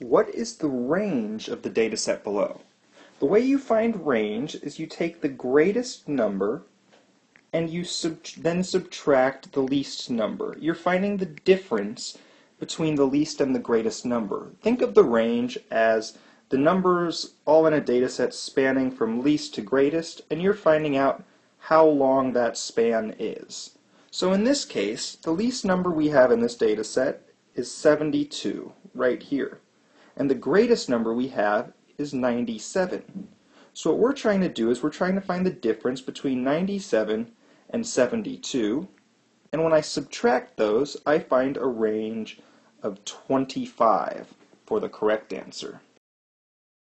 What is the range of the data set below? The way you find range is you take the greatest number and you sub then subtract the least number. You're finding the difference between the least and the greatest number. Think of the range as the numbers all in a data set spanning from least to greatest, and you're finding out how long that span is. So in this case, the least number we have in this data set is 72, right here and the greatest number we have is 97. So what we're trying to do is we're trying to find the difference between 97 and 72, and when I subtract those, I find a range of 25 for the correct answer.